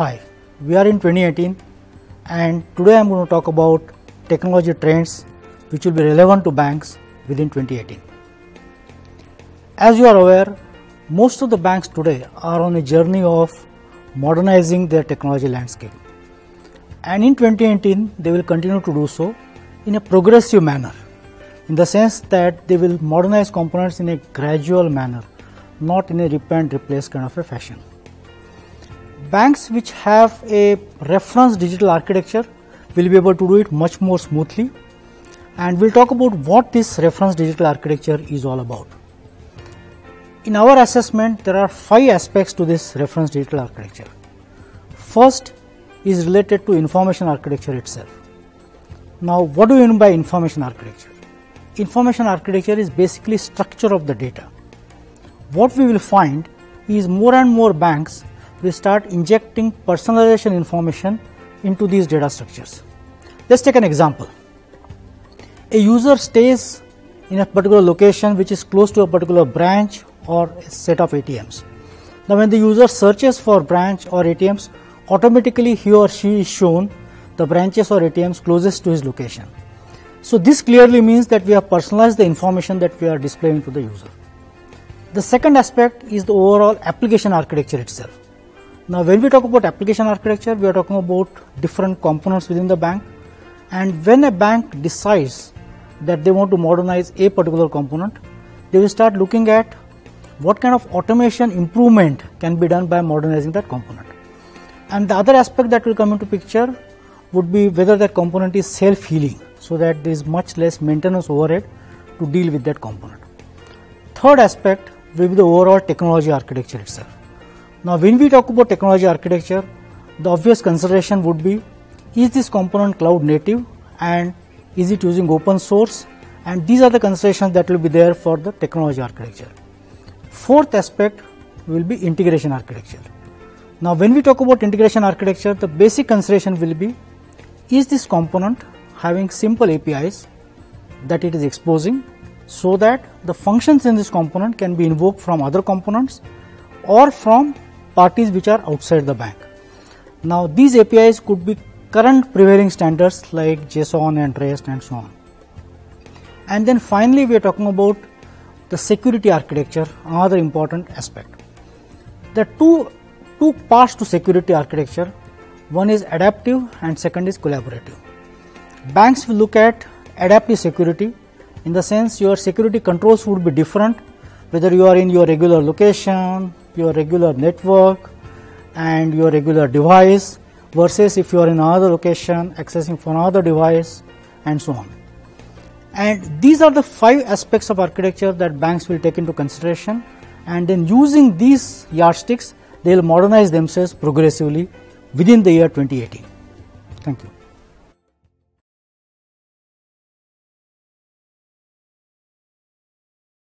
Hi, we are in 2018 and today I am going to talk about technology trends which will be relevant to banks within 2018. As you are aware, most of the banks today are on a journey of modernizing their technology landscape. And in 2018, they will continue to do so in a progressive manner, in the sense that they will modernize components in a gradual manner, not in a rip and replace kind of a fashion banks which have a reference digital architecture will be able to do it much more smoothly and we'll talk about what this reference digital architecture is all about. In our assessment, there are five aspects to this reference digital architecture. First is related to information architecture itself. Now, what do you mean by information architecture? Information architecture is basically structure of the data. What we will find is more and more banks we start injecting personalization information into these data structures. Let's take an example. A user stays in a particular location which is close to a particular branch or a set of ATMs. Now, when the user searches for branch or ATMs, automatically he or she is shown the branches or ATMs closest to his location. So, this clearly means that we have personalized the information that we are displaying to the user. The second aspect is the overall application architecture itself. Now, when we talk about application architecture, we are talking about different components within the bank. And when a bank decides that they want to modernize a particular component, they will start looking at what kind of automation improvement can be done by modernizing that component. And the other aspect that will come into picture would be whether that component is self-healing so that there is much less maintenance overhead to deal with that component. Third aspect will be the overall technology architecture itself. Now, when we talk about technology architecture, the obvious consideration would be is this component cloud native and is it using open source and these are the considerations that will be there for the technology architecture. Fourth aspect will be integration architecture. Now, when we talk about integration architecture, the basic consideration will be is this component having simple APIs that it is exposing so that the functions in this component can be invoked from other components or from parties which are outside the bank. Now these APIs could be current prevailing standards like JSON and REST and so on. And then finally we are talking about the security architecture, another important aspect. There are two, two parts to security architecture. One is adaptive and second is collaborative. Banks will look at adaptive security in the sense your security controls would be different whether you are in your regular location, your regular network and your regular device versus if you are in another location accessing from another device and so on. And these are the five aspects of architecture that banks will take into consideration and then using these yardsticks they will modernize themselves progressively within the year 2018. Thank you.